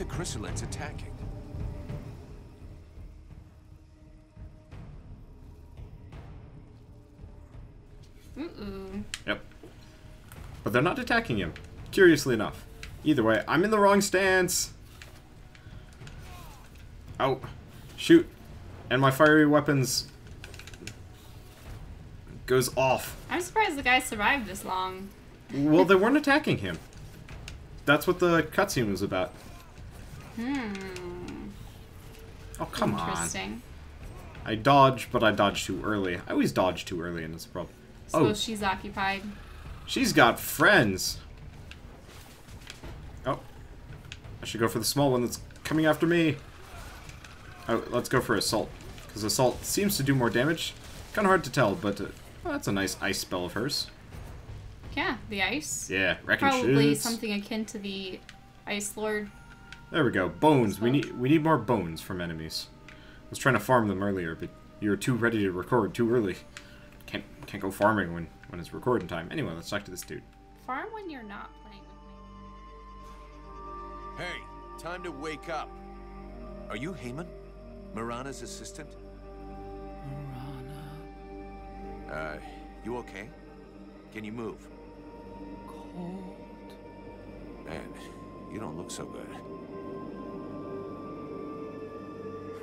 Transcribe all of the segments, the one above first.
the chrysalids attacking? Ooh. Yep. But they're not attacking him, curiously enough. Either way, I'm in the wrong stance. Oh, shoot. And my fiery weapons goes off. I'm surprised the guy survived this long. Well, they weren't attacking him. That's what the cutscene was about. Hmm. Oh, come on. Interesting. I dodge, but I dodge too early. I always dodge too early, and it's a problem. So Oh. she's occupied. She's got friends. Oh. I should go for the small one that's coming after me. Oh, let's go for Assault. Because Assault seems to do more damage. Kind of hard to tell, but uh, well, that's a nice ice spell of hers. Yeah, the ice. Yeah, Probably shits. something akin to the Ice Lord. There we go. Bones. We need we need more bones from enemies. I was trying to farm them earlier, but you were too ready to record too early. Can't can't go farming when when it's recording time. Anyway, let's talk to this dude. Farm when you're not playing with me. Hey, time to wake up. Are you Heyman? Marana's assistant? Marana. Uh, you okay? Can you move? Cold. Man, you don't look so good.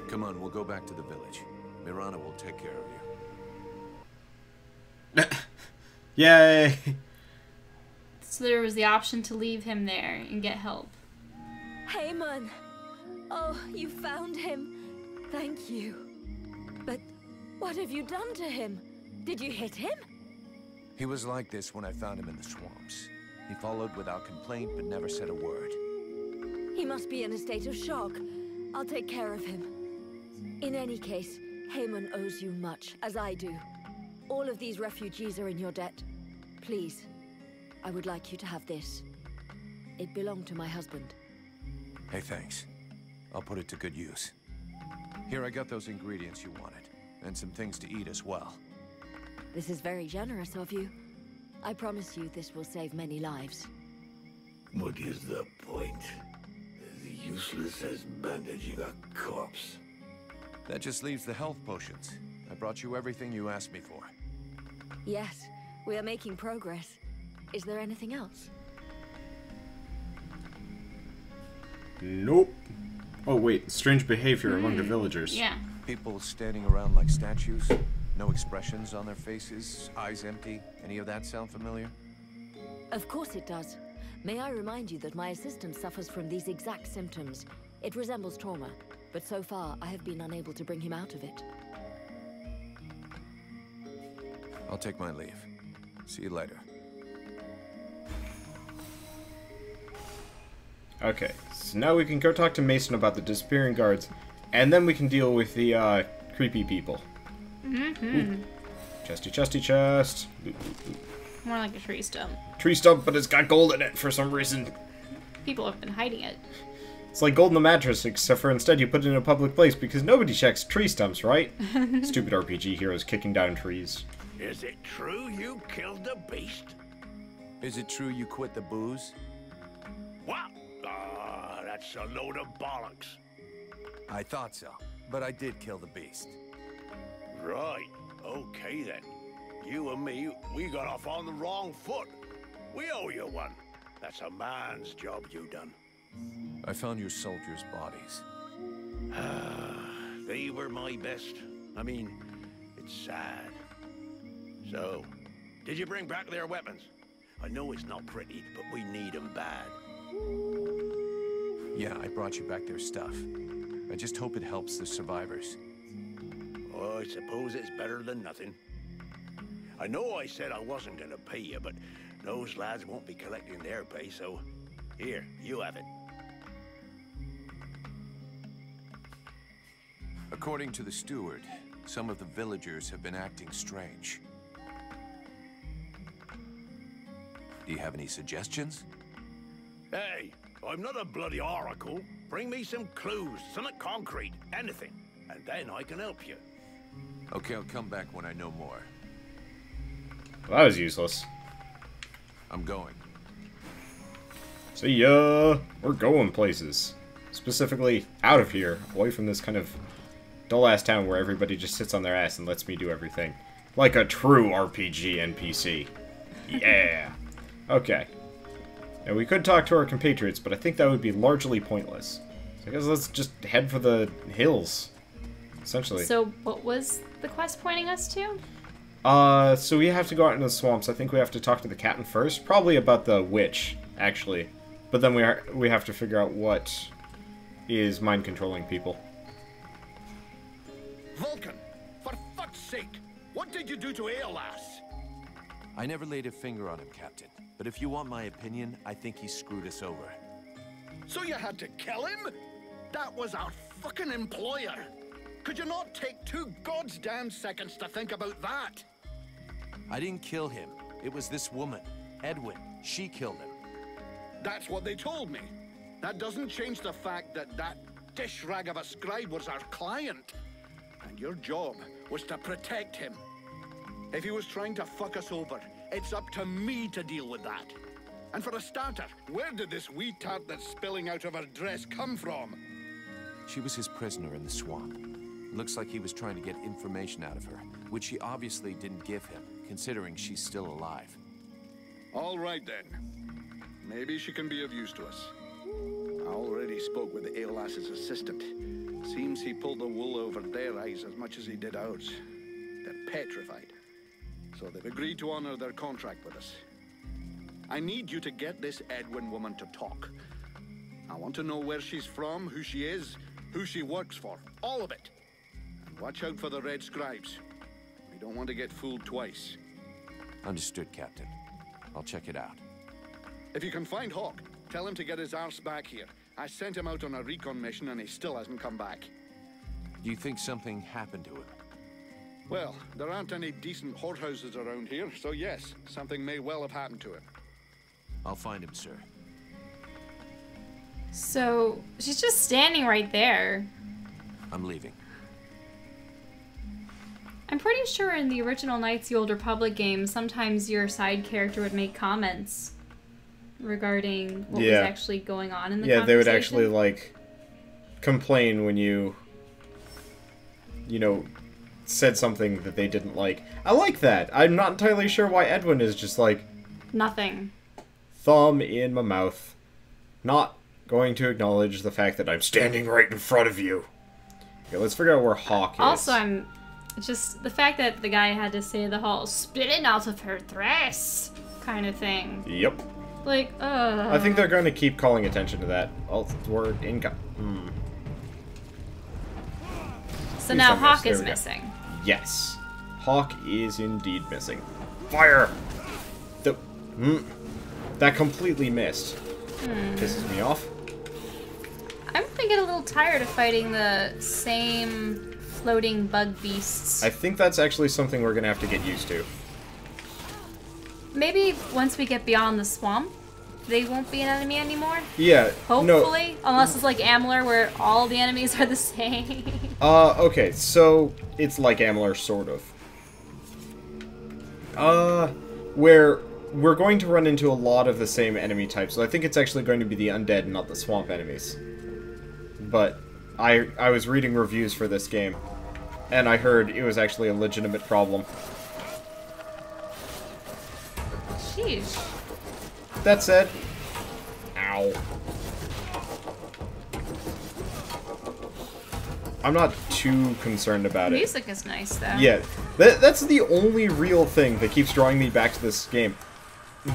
Come on, we'll go back to the village. Mirana will take care of you. Yay! So there was the option to leave him there and get help. Heyman! Oh, you found him. Thank you. But what have you done to him? Did you hit him? He was like this when I found him in the swamps. He followed without complaint, but never said a word. He must be in a state of shock. I'll take care of him. In any case, Heyman owes you much, as I do. All of these refugees are in your debt. Please, I would like you to have this. It belonged to my husband. Hey, thanks. I'll put it to good use. Here, I got those ingredients you wanted, and some things to eat as well. This is very generous of you. I promise you this will save many lives. What is the point? As useless as bandaging a corpse. That just leaves the health potions. I brought you everything you asked me for. Yes, we are making progress. Is there anything else? Nope. Oh wait, strange behavior among the Hmm. villagers. Yeah. People standing around like statues, no expressions on their faces, eyes empty. Any of that sound familiar? Of course it does. May I remind you that my assistant suffers from these exact symptoms. It resembles trauma, but so far I have been unable to bring him out of it. I'll take my leave. See you later. Okay, so now we can go talk to Mason about the disappearing guards, and then we can deal with the uh, creepy people. Mm-hmm. Chesty, chesty, chest. Ooh, ooh, ooh. More like a tree stump. Tree stump, but it's got gold in it for some reason. People have been hiding it. It's like gold in the mattress, except for instead you put it in a public place because nobody checks tree stumps, right? Stupid RPG heroes kicking down trees. Is it true you killed the beast? Is it true you quit the booze? What? Ah, that's a load of bollocks. I thought so, but I did kill the beast. Right. Okay then. You and me, we got off on the wrong foot. We owe you one. That's a man's job you done. I found your soldiers' bodies. Ah, they were my best. I mean, it's sad. So, did you bring back their weapons? I know it's not pretty, but we need them bad. Yeah, I brought you back their stuff. I just hope it helps the survivors. Oh, I suppose it's better than nothing. I know I said I wasn't gonna pay you, but those lads won't be collecting their pay, so here, you have it. According to the steward, some of the villagers have been acting strange. Do you have any suggestions? Hey, I'm not a bloody oracle. Bring me some clues, something concrete, anything, and then I can help you. Okay, I'll come back when I know more. Well, that was useless. I'm going. See ya. We're going places. Specifically, out of here, away from this kind of dull-ass town where everybody just sits on their ass and lets me do everything. Like a true RPG NPC. Yeah. Okay. Now, we could talk to our compatriots, but I think that would be largely pointless. So I guess let's just head for the hills, essentially. So, what was the quest pointing us to? Uh, so we have to go out into the swamps. I think we have to talk to the captain first. Probably about the witch, actually. But then we are we have to figure out what is mind controlling people. Vulcan, for fuck's sake, what did you do to Aeolas? I never laid a finger on him, Captain. But if you want my opinion, I think he screwed us over. So you had to kill him? That was our fucking employer. Could you not take two goddamn seconds to think about that? I didn't kill him. It was this woman, Edwen. She killed him. That's what they told me. That doesn't change the fact that that dish rag of a scribe was our client. And your job was to protect him. If he was trying to fuck us over, it's up to me to deal with that. And for a starter, where did this wee tart that's spilling out of her dress come from? She was his prisoner in the swamp. Looks like he was trying to get information out of her, which she obviously didn't give him, considering she's still alive. All right then. Maybe she can be of use to us. I already spoke with the Aeolas's assistant. Seems he pulled the wool over their eyes as much as he did ours. They're petrified. So they've agreed to honor their contract with us. I need you to get this Edwen woman to talk. I want to know where she's from, who she is, who she works for. All of it. And watch out for the Red Scribes. We don't want to get fooled twice. Understood, Captain. I'll check it out. If you can find Hawk, tell him to get his arse back here. I sent him out on a recon mission and he still hasn't come back. Do you think something happened to him? Well, there aren't any decent whorehouses around here, so yes, something may well have happened to him. I'll find him, sir. So, she's just standing right there. I'm leaving. I'm pretty sure in the original Knights of the Old Republic game, sometimes your side character would make comments regarding what Yeah. was actually going on in the yeah, they would actually like complain when you, you know, said something that they didn't like. I like that. I'm not entirely sure why Edwen is just like Nothing. thumb in my mouth, not going to acknowledge the fact that I'm standing right in front of you. Okay, let's figure out where Hawk is. Also, I'm just the fact that the guy had to say the whole spitting out of her dress kind of thing. Yep. Like, uh. I think they're going to keep calling attention to that. Oh, word income. Hmm. So please now. Hawk is we go. missing. Yes. Hawk is indeed missing. Fire! The, mm, that completely missed. Pisses me off. I'm gonna get a little tired of fighting the same floating bug beasts. I think that's actually something we're gonna have to get used to. Maybe once we get beyond the swamp, they won't be an enemy anymore. Yeah. No. Hopefully, unless it's like Amalur, where all the enemies are the same. Uh, okay, so it's like Amalur, sort of. Uh, where we're going to run into a lot of the same enemy types, so I think it's actually going to be the undead, and not the swamp enemies. But I I was reading reviews for this game, and I heard it was actually a legitimate problem. Sheesh. That said, ow. I'm not too concerned about it. Music is nice though. Yeah, that, that's the only real thing that keeps drawing me back to this game.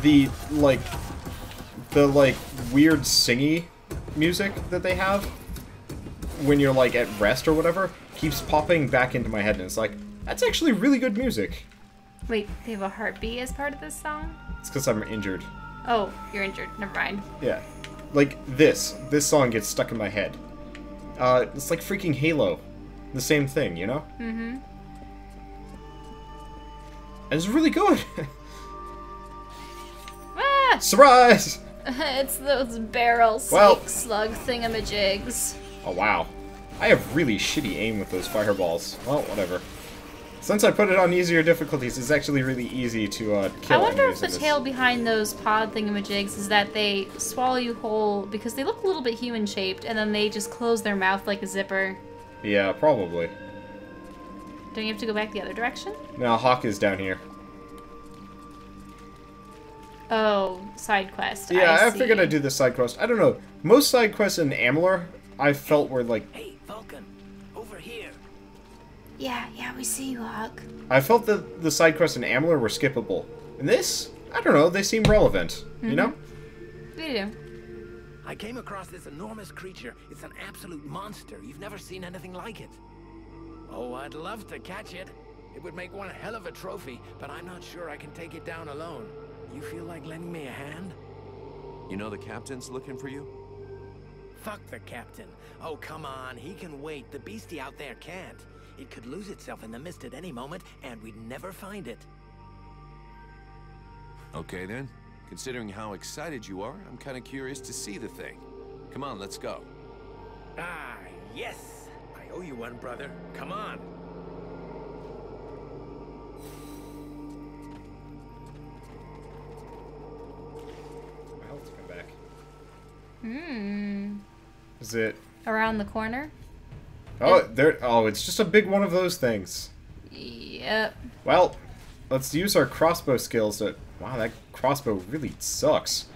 The, like, the, like, weird singy music that they have when you're, like, at rest or whatever keeps popping back into my head, and it's like, that's actually really good music. Wait, they have a heartbeat as part of this song? It's because I'm injured. Oh, you're injured. Never mind. Yeah. Like, this. This song gets stuck in my head. Uh, it's like freaking Halo. The same thing, you know? Mm-hmm. And it's really good. Ah! Surprise! it's those barrel snake Well- slug thingamajigs. Oh wow. I have really shitty aim with those fireballs. Well, whatever. Since I put it on easier difficulties, it's actually really easy to uh, kill I wonder if the tale behind those pod thingamajigs is that they swallow you whole because they look a little bit human shaped and then they just close their mouth like a zipper. Yeah, probably. Don't you have to go back the other direction? No, Hawk is down here. Oh, side quest. Yeah, I, see. figured I'd do the side quest. I don't know. Most side quests in Amalur, I felt were like Hey, Vulcan, over here. Yeah, yeah, we see you, Hawk. I felt that the side quests in Amalur were skippable. In this, I don't know. They seem relevant. You mhm. know? We do. I came across this enormous creature. It's an absolute monster. You've never seen anything like it. Oh, I'd love to catch it. It would make one hell of a trophy, but I'm not sure I can take it down alone. You feel like lending me a hand? You know the captain's looking for you? Fuck the captain. Oh, come on. He can wait. The beastie out there can't. It could lose itself in the mist at any moment, and we'd never find it. Okay then. Considering how excited you are, I'm kind of curious to see the thing. Come on, let's go. Ah, yes. I owe you one, brother. Come on. My health's come back. Hmm. Is it? Around the corner? Oh, there. Oh, it's just a big one of those things. Yep. Well, let's use our crossbow skills. To, wow, that crossbow really sucks.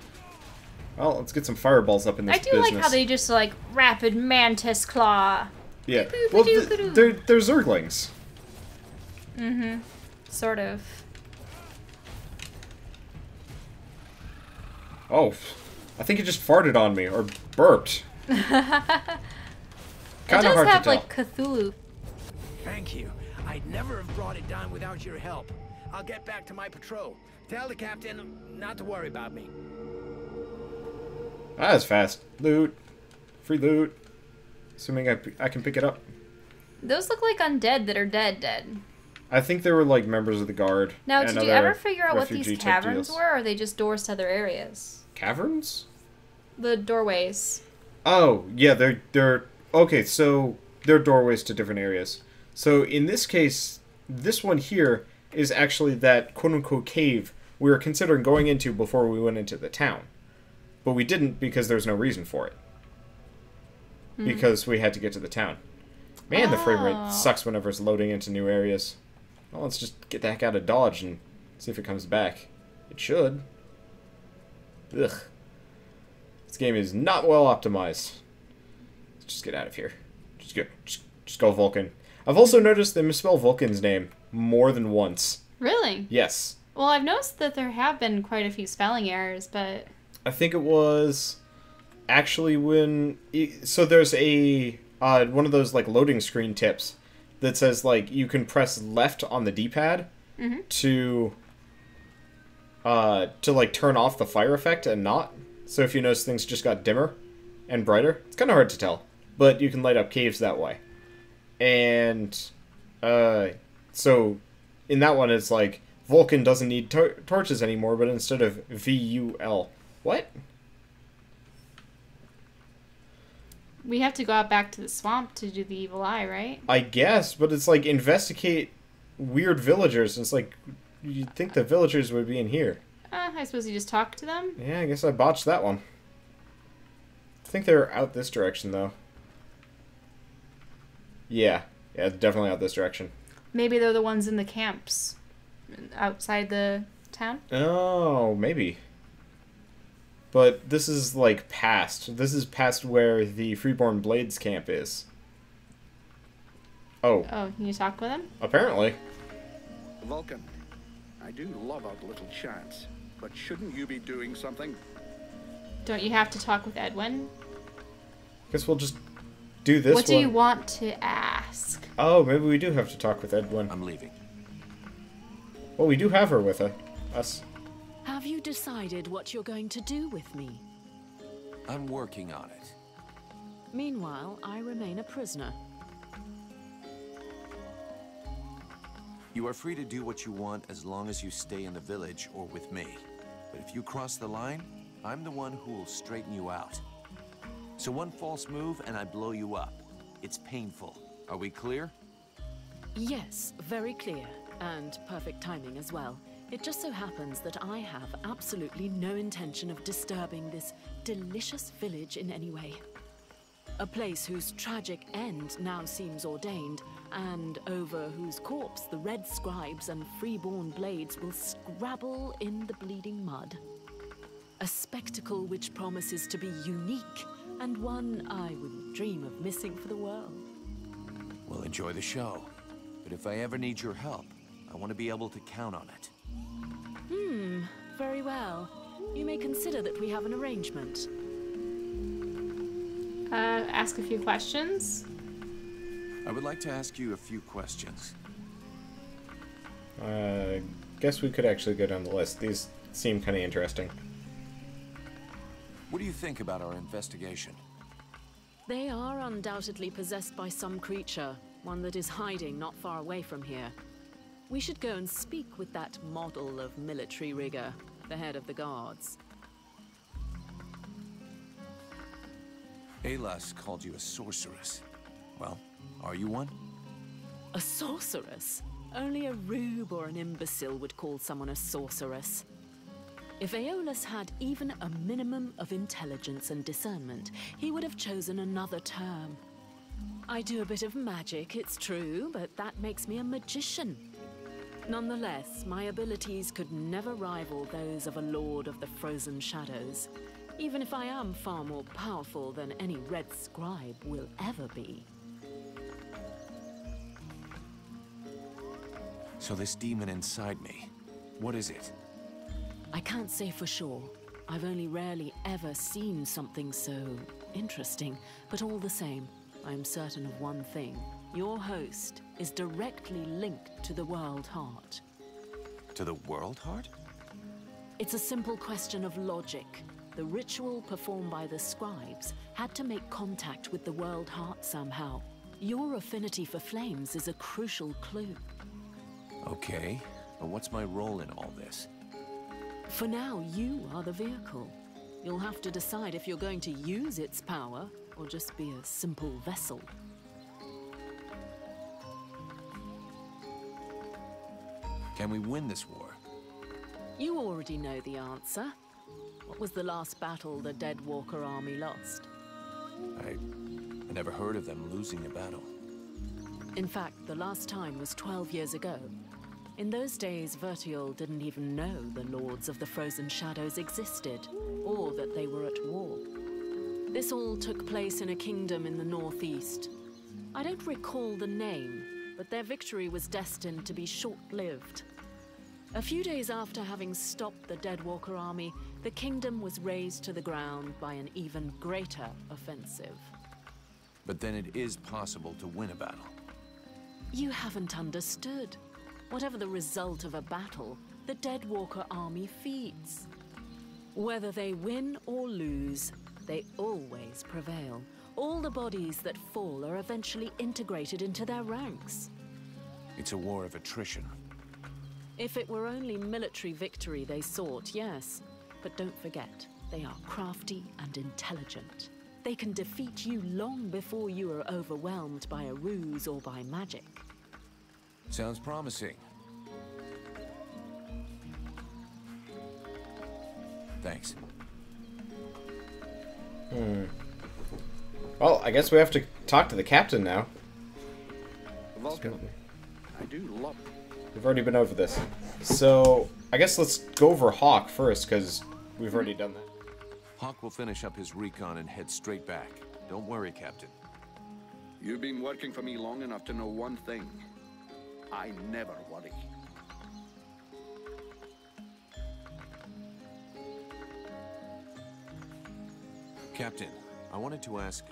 Well, let's get some fireballs up in this I do business. like how they just like rapid mantis claw. Yeah. Boop, Well, th- they're they're zerglings. Mm-hmm. Sort of. Oh, I think he just farted on me or burped. It Kind of does hard have to tell. like Cthulhu. Thank you. I'd never have brought it down without your help. I'll get back to my patrol. Tell the captain not to worry about me. Ah, that's fast. Loot, free loot. Assuming I, I can pick it up. Those look like undead that are dead dead. I think they were like members of the guard. Now, did you ever figure out what these caverns deals. were, or are they just doors to other areas? Caverns? The doorways. Oh, yeah, they're they're okay. So they're doorways to different areas. So in this case, this one here is actually that quote unquote cave we were considering going into before we went into the town, but we didn't because there's no reason for it. Hmm. Because we had to get to the town. Man, the frame Oh. rate sucks whenever it's loading into new areas. Well, let's just get the heck out of Dodge and see if it comes back. It should. Ugh. This game is not well optimized. Just get out of here. Just go. Just, just go Vulcan. I've also noticed they misspell Vulcan's name more than once. Really? Yes. Well, I've noticed that there have been quite a few spelling errors, but I think it was actually when so there's a uh, one of those like loading screen tips that says like you can press left on the D-pad to uh to like turn off the fire effect and not. So if you notice things just got dimmer and brighter, it's kind of hard to tell, but you can light up caves that way. And uh so in that one it's like Vulcan doesn't need tor- torches anymore, but instead of V U L. What? we have to go out back to the swamp to do the evil eye, right? I guess, but it's like investigate weird villagers. It's like you'd think the villagers would be in here. Uh, I suppose you just talk to them. Yeah, I guess I botched that one. I think they're out this direction though. Yeah, yeah, definitely out this direction. Maybe they're the ones in the camps outside the town. Oh, maybe. But this is like past. This is past where the Freeborn Blades camp is. Oh, Oh, can you talk with them? apparently. Vulcan, I do love our little chats, but shouldn't you be doing something? Don't you have to talk with Edwen? Guess we'll just do this what do one. you want to ask? Oh, maybe we do have to talk with Edwen. I'm leaving. Well, we do have her with her. us. Have you decided what you're going to do with me? I'm working on it. Meanwhile, I remain a prisoner. You are free to do what you want as long as you stay in the village or with me. But if you cross the line, I'm the one who will straighten you out. So one false move and I blow you up. It's painful. Are we clear? Yes, very clear. And perfect timing as well. It just so happens that I have absolutely no intention of disturbing this delicious village in any way. A place whose tragic end now seems ordained, and over whose corpse the red scribes and freeborn blades will scrabble in the bleeding mud. A spectacle which promises to be unique, and one I wouldn't dream of missing for the world. We'll enjoy the show. But if I ever need your help, I want to be able to count on it. Hmm, very well. You may consider that we have an arrangement. Uh, ask a few questions. I would like to ask you a few questions. Uh, guess we could actually go down the list. These seem kind of interesting. What do you think about our investigation? They are undoubtedly possessed by some creature, one that is hiding not far away from here. We should go and speak with that model of military rigor, the head of the guards. Alas called you a sorceress. Well, are you one? A sorceress? Only a rube or an imbecile would call someone a sorceress. If Aeolus had even a minimum of intelligence and discernment, he would have chosen another term. I do a bit of magic, it's true, but that makes me a magician. Nonetheless, my abilities could never rival those of a Lord of the Frozen Shadows, even if I am far more powerful than any Red Scribe will ever be. So this demon inside me, what is it? I can't say for sure. I've only rarely ever seen something so interesting, but all the same, I'm certain of one thing. Your host is directly linked to the World Heart. To the World Heart? It's a simple question of logic. The ritual performed by the scribes had to make contact with the World Heart somehow. Your affinity for flames is a crucial clue. Okay, but what's my role in all this? For now, you are the vehicle. You'll have to decide if you're going to use its power or just be a simple vessel. Can we win this war? You already know the answer. What was the last battle the Dead Walker army lost? I, I never heard of them losing a battle. In fact, the last time was 12 years ago. In those days, Vertiel didn't even know the Lords of the Frozen Shadows existed, or that they were at war. This all took place in a kingdom in the northeast. I don't recall the name, but their victory was destined to be short-lived. A few days after having stopped the Deadwalker army, the kingdom was razed to the ground by an even greater offensive. But then it is possible to win a battle. You haven't understood. Whatever the result of a battle, the Deadwalker army feeds. Whether they win or lose, they always prevail. All the bodies that fall are eventually integrated into their ranks. It's a war of attrition. If it were only military victory they sought, yes. But don't forget, they are crafty and intelligent. They can defeat you long before you are overwhelmed by a ruse or by magic. Sounds promising. Thanks. Hmm. Well, I guess we have to talk to the captain now. Vulcan, I do love We've already been over this. So, I guess let's go over Hawk first, because we've already done that. Hawk will finish up his recon and head straight back. Don't worry, Captain. You've been working for me long enough to know one thing. I never worry. Captain, I wanted to ask...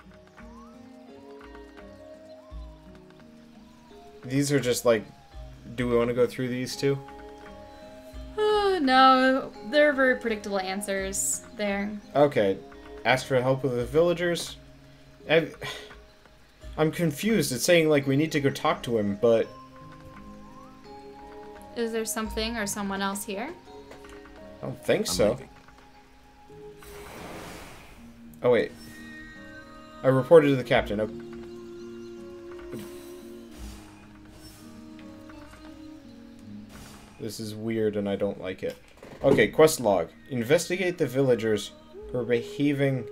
These are just like, do we want to go through these two? Uh, no, they're very predictable answers there. Okay. Ask for help with the villagers. I, I'm confused. It's saying like we need to go talk to him, but Is there something or someone else here? I don't think I'm so. leaving. Oh wait. I reported to the captain. Oh. This is weird and I don't like it. Okay, quest log. Investigate the villagers who are behaving...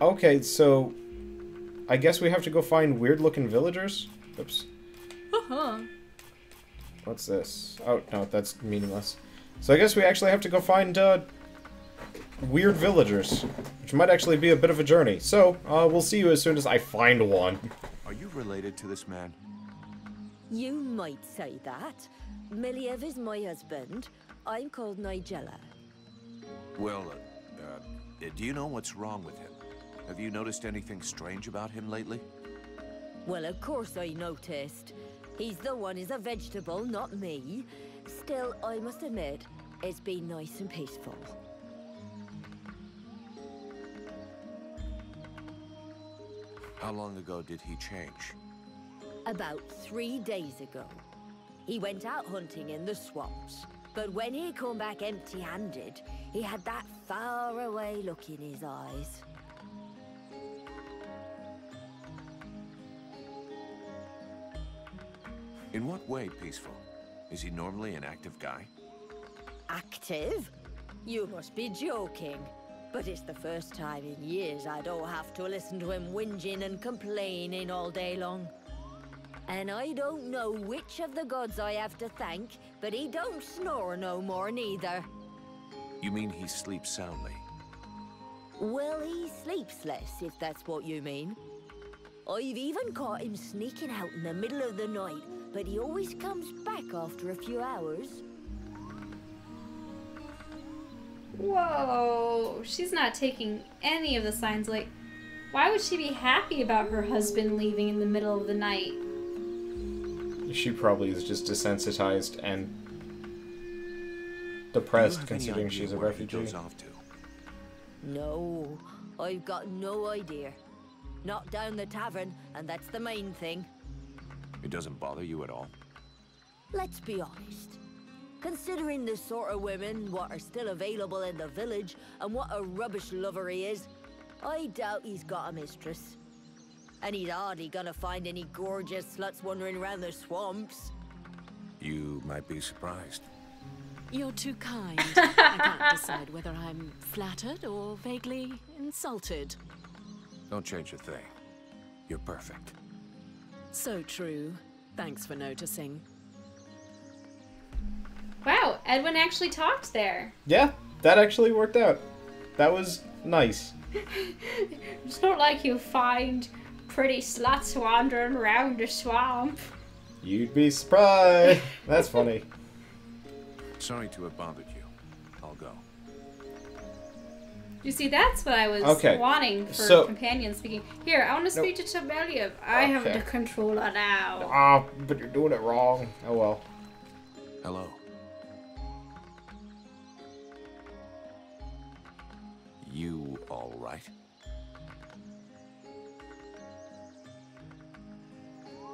Okay, so... I guess we have to go find weird-looking villagers? Oops. What's this? Oh, no, that's meaningless. So I guess we actually have to go find, uh... Weird villagers. Which might actually be a bit of a journey. So, uh, we'll see you as soon as I find one. Are you related to this man? You might say that. Miliev is my husband. I'm called Nigella. Well, uh, uh, do you know what's wrong with him? Have you noticed anything strange about him lately? Well, of course I noticed. He's the one who's a vegetable, not me. Still, I must admit, it's been nice and peaceful. How long ago did he change? About three days ago. He went out hunting in the swamps. But when he come back empty-handed, he had that far-away look in his eyes. In what way peaceful? Is he normally an active guy? Active? You must be joking. But it's the first time in years I don't have to listen to him whinging and complaining all day long. And I don't know which of the gods I have to thank, but he don't snore no more neither. You mean he sleeps soundly? Well, he sleeps less, if that's what you mean. I've even caught him sneaking out in the middle of the night, but he always comes back after a few hours. Whoa, she's not taking any of the signs. Like, why would she be happy about her husband leaving in the middle of the night? She probably is just desensitized and depressed considering she's a refugee. goes off to? No, I've got no idea. Not down the tavern, and that's the main thing. It doesn't bother you at all? Let's be honest. Considering the sort of women what are still available in the village and what a rubbish lover he is, I doubt he's got a mistress. And he's hardly gonna find any gorgeous sluts wandering around the swamps. You might be surprised. You're too kind. I can't decide whether I'm flattered or vaguely insulted. Don't change a thing. You're perfect. So true. Thanks for noticing. Wow, Edwen actually talked there. Yeah, that actually worked out. That was nice. It's not like you find pretty sluts wandering around the swamp. You'd be surprised. That's funny. Sorry to have bothered you. You see, that's what I was Okay, wanting for so- companion speaking. Here, I want to speak to Tabelia. I have the controller now. Ah, but you're doing it wrong. Oh well. Hello. You all right?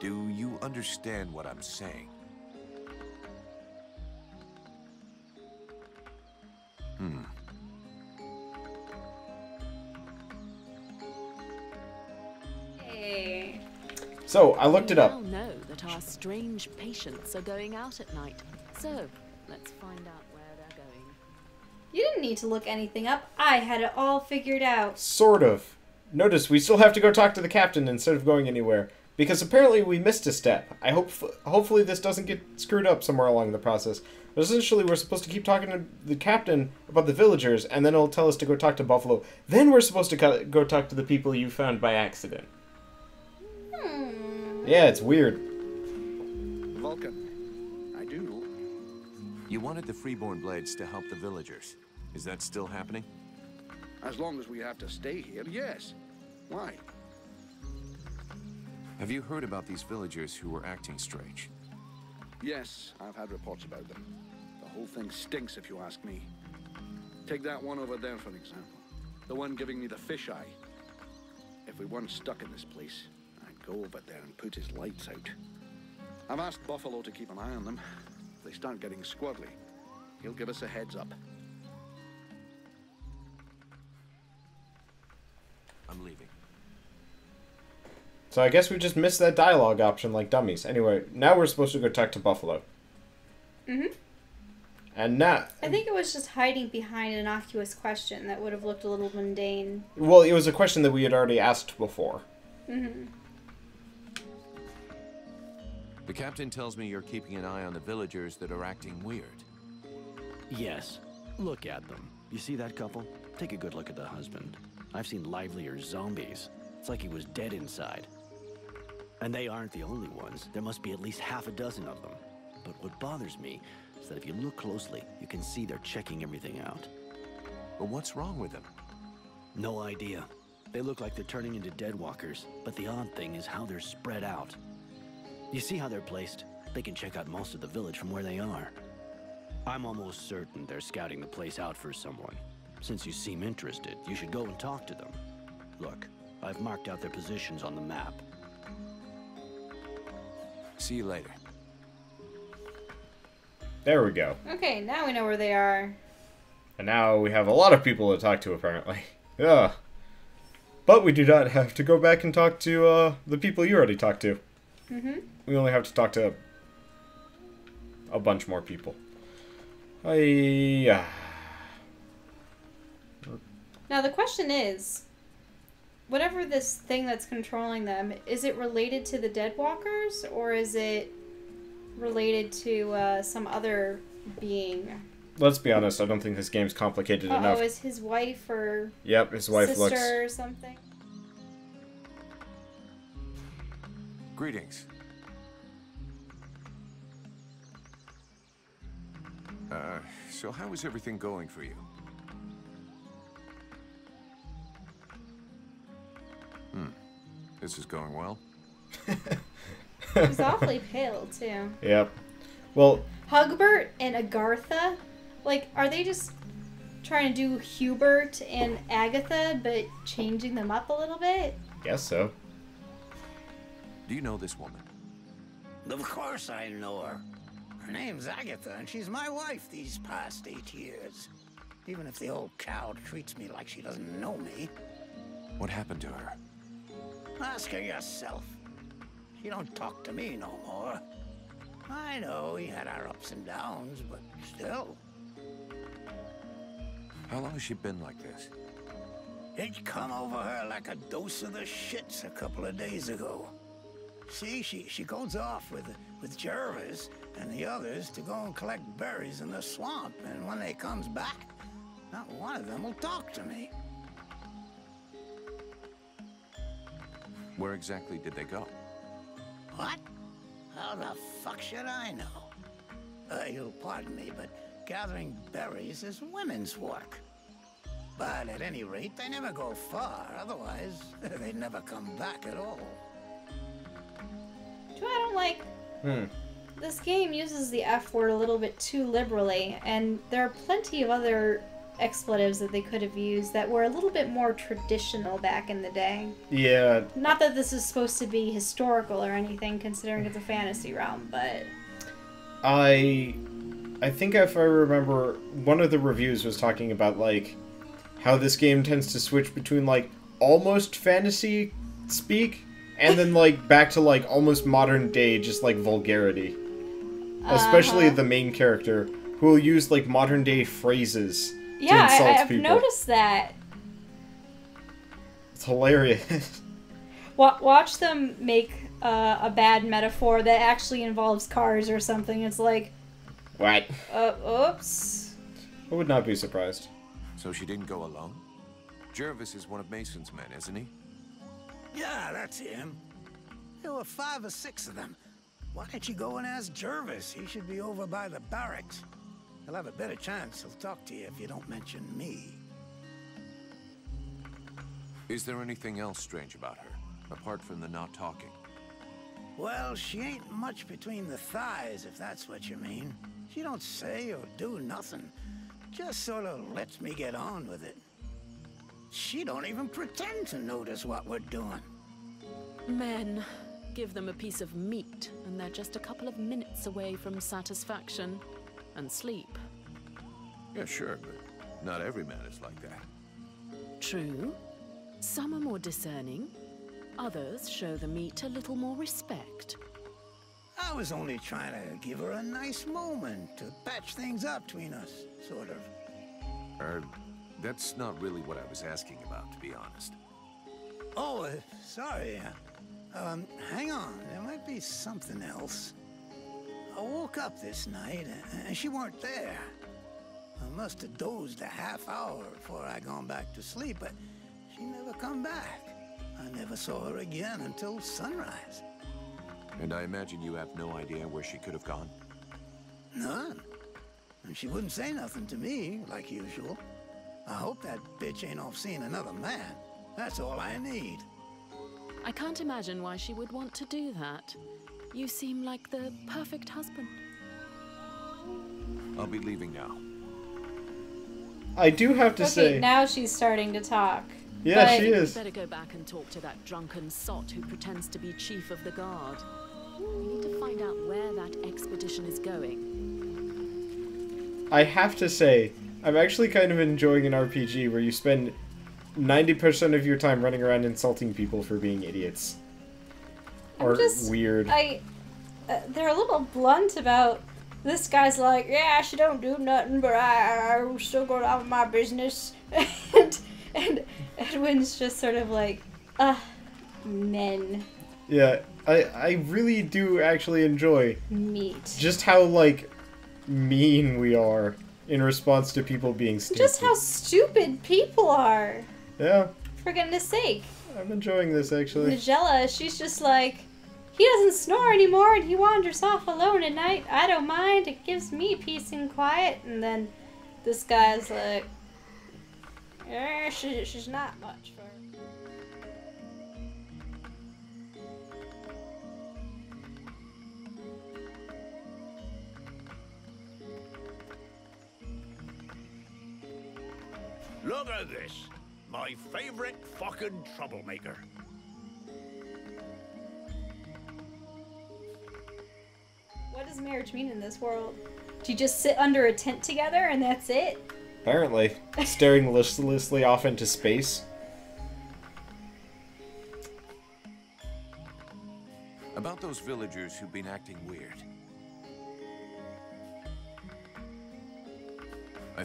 Do you understand what I'm saying? So I looked it we up. now know that our strange patients are going out at night. So, let's find out where they're going. You didn't need to look anything up. I had it all figured out. Sort of. Notice we still have to go talk to the captain instead of going anywhere because apparently we missed a step. I hope hopefully this doesn't get screwed up somewhere along the process. But essentially we're supposed to keep talking to the captain about the villagers and then it'll tell us to go talk to Buffalo. Then we're supposed to go talk to the people you found by accident. Yeah, it's weird. Vulcan, I do. You wanted the Freeborn Blades to help the villagers. Is that still happening? As long as we have to stay here, yes. Why? Have you heard about these villagers who were acting strange? Yes, I've had reports about them. The whole thing stinks if you ask me. Take that one over there for example. The one giving me the fish eye. If we weren't stuck in this place, I'd go over there and put his lights out. I've asked Buffalo to keep an eye on them. If they start getting squirrely, he'll give us a heads up. I'm leaving. So I guess we just missed that dialogue option like dummies. Anyway, now we're supposed to go talk to Buffalo. Mm-hmm. And now, I think it was just hiding behind an innocuous question that would have looked a little mundane. well, it was a question that we had already asked before. hmm The captain tells me you're keeping an eye on the villagers that are acting weird. Yes. Look at them. You see that couple? Take a good look at the husband. I've seen livelier zombies. It's like he was dead inside. And they aren't the only ones. There must be at least half a dozen of them. But what bothers me is that if you look closely, you can see they're checking everything out. But what's wrong with them? No idea. They look like they're turning into dead walkers, but the odd thing is how they're spread out. You see how they're placed? They can check out most of the village from where they are. I'm almost certain they're scouting the place out for someone. Since you seem interested, you should go and talk to them. Look, I've marked out their positions on the map. See you later. There we go. Okay, now we know where they are. And now we have a lot of people to talk to, apparently. Yeah. But we do not have to go back and talk to uh, the people you already talked to. Hmm We only have to talk to a bunch more people. I. Uh, Now the question is, whatever this thing that's controlling them, is it related to the Dead Walkers or is it related to uh, some other being? let's be honest, I don't think this game's complicated Oh, enough. is his wife or Yep, his wife sister looks. or something? Greetings. Uh, so how is everything going for you? Hmm. This is going well. He's awfully pale too. Yep. Well, Hugbert and Agartha, like, are they just trying to do Hubert and Agatha, but changing them up a little bit? guess so. Do you know this woman? Of course I know her. Her name's Agatha, and she's my wife these past eight years. Even if the old cow treats me like she doesn't know me, What happened to her? ask her yourself. She don't talk to me no more. I know we had our ups and downs, but still, How long has she been like this? it come over her like a dose of the shits a couple of days ago. See, she, she goes off with with Jervis and the others to go and collect berries in the swamp, and when they comes back, not one of them will talk to me. Where exactly did they go? What? How the fuck should I know? Uh, you'll pardon me, but gathering berries is women's work. But at any rate, they never go far, otherwise, they'd never come back at all. What I don't like? Hmm. This game uses the F word a little bit too liberally, and there are plenty of other expletives that they could have used that were a little bit more traditional back in the day. Yeah, Not that this is supposed to be historical or anything, considering it's a fantasy realm, but I I think if I remember one of the reviews was talking about like how this game tends to switch between like almost fantasy speak and then like back to like almost modern day just like vulgarity. Especially Uh-huh. the main character who will use like modern day phrases yeah, to I, insult I've people. noticed that. It's hilarious. Watch them make uh, a bad metaphor that actually involves cars or something. It's like, what? uh, oops. I would not be surprised. So she didn't go alone? Jervis is one of Mason's men, isn't he? Yeah, that's him. There were five or six of them. Why don't you go and ask Jervis? He should be over by the barracks. He'll have a better chance. He'll talk to you if you don't mention me. Is there anything else strange about her, apart from the not talking? Well, she ain't much between the thighs, if that's what you mean. She don't say or do nothing. Just sort of lets me get on with it. She don't even pretend to notice what we're doing. Men, give them a piece of meat, and they're just a couple of minutes away from satisfaction and sleep. Yeah, sure, but not every man is like that. True. Some are more discerning. Others show the meat a little more respect. I was only trying to give her a nice moment to patch things up between us, sort of. Er, that's not really what I was asking about, to be honest. Oh, uh, sorry. Um, hang on. There might be something else. I woke up this night and she weren't there. I must have dozed a half hour before I gone back to sleep, but she never come back. I never saw her again until sunrise. And I imagine you have no idea where she could have gone? None. And she wouldn't say nothing to me, like usual. I hope that bitch ain't off seeing another man. That's all I need. I can't imagine why she would want to do that. You seem like the perfect husband. I'll be leaving now. I do have to Okay, say, now she's starting to talk. yeah, but- she is. Better go back and talk to that drunken sot who pretends to be chief of the guard. We need to find out where that expedition is going. I have to say, I'm actually kind of enjoying an RPG where you spend 90% of your time running around insulting people for being idiots. I'm Or just- weird. I, uh, they're a little blunt about. This guy's like, yeah, she don't do nothing, but I, I'm still going on with my business. and, and Edwen's just sort of like, ah, men, Yeah, I, I really do actually enjoy meat. just how, like, mean we are in response to people being stupid. Just how stupid people are. Yeah, For goodness sake. I'm enjoying this actually. Nigella, she's just like, he doesn't snore anymore and he wanders off alone at night. I don't mind. It gives me peace and quiet. And then this guy's like, eh, she, she's not much Look at this. My favorite fucking troublemaker. What does marriage mean in this world? Do you just sit under a tent together and that's it? Apparently, staring listlessly off into space. About those villagers who've been acting weird.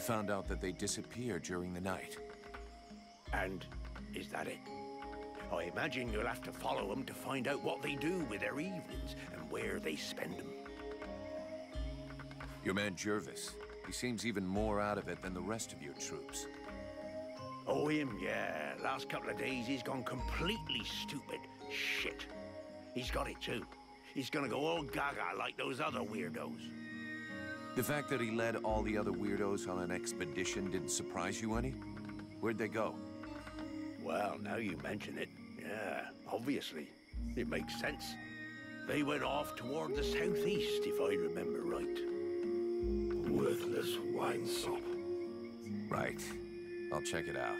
I found out that they disappeared during the night. And is that it? I imagine you'll have to follow them to find out what they do with their evenings and where they spend them. Your man Jervis. He seems even more out of it than the rest of your troops. Oh, him, yeah. Last couple of days he's gone completely stupid. Shit. He's got it too. He's gonna go all gaga like those other weirdos. The fact that he led all the other weirdos on an expedition didn't surprise you any? Where'd they go? Well, now you mention it, yeah, obviously. It makes sense. They went off toward the southeast, if I remember right. Worthless wine sop. Right. I'll check it out.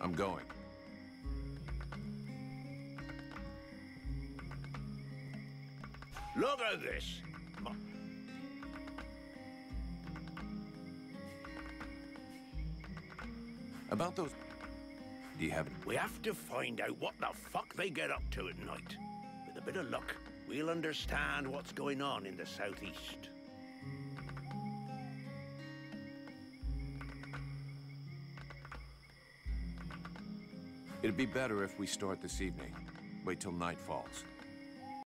I'm going. Look at this. About those... Do you have... We have to find out what the fuck they get up to at night. With a bit of luck, we'll understand what's going on in the southeast. It'd be better if we start this evening. Wait till night falls.